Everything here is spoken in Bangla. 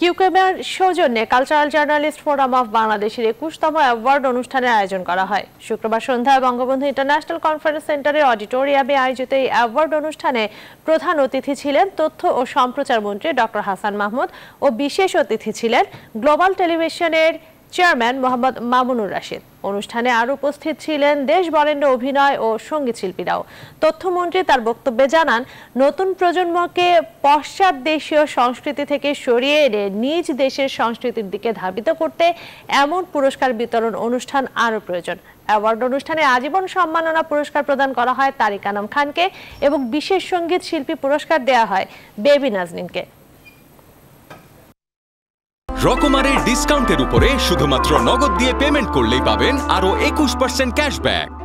কিউকেবের সৌজন্যে কালচারাল জার্নালিস্ট ফোরাম অফ বাংলাদেশের একুশতম অ্যাওয়ার্ড অনুষ্ঠানের আয়োজন করা হয়। শুক্রবার সন্ধ্যায় বঙ্গবন্ধু ইন্টারন্যাশনাল কনফারেন্স সেন্টারের অডিটোরিয়ামে আয়োজিত এই অ্যাওয়ার্ড অনুষ্ঠানে প্রধান অতিথি ছিলেন তথ্য ও সম্প্রচার মন্ত্রী ডক্টর হাসান মাহমুদ ও বিশেষ অতিথি ছিলেন গ্লোবাল টেলিভিশনের চেয়ারম্যান মোহাম্মদ মামুনুর রাশিদ। অনুষ্ঠানে আরও উপস্থিত ছিলেন দেশ বরেণ্য অভিনয় ও সংগীত শিল্পীরাও। তথ্যমন্ত্রী তার বক্তব্যে জানান, নতুন প্রজন্মকে পশ্চাৎ দেশীয় সংস্কৃতি থেকে সরিয়ে এনে নিজ দেশের সংস্কৃতির দিকে ধাবিত করতে এমন পুরস্কার বিতরণ অনুষ্ঠান আরও প্রয়োজন। অ্যাওয়ার্ড অনুষ্ঠানে আজীবন সম্মাননা পুরস্কার প্রদান করা হয় তারিক আনাম খানকে এবং বিশেষ সংগীত শিল্পী পুরস্কার দেওয়া হয় বেবি নাজনীনকে। রকমারের ডিসকাউন্টের উপরে শুধুমাত্র নগদ দিয়ে পেমেন্ট করলেই পাবেন আরও একুশ পার্সেন্ট ক্যাশব্যাক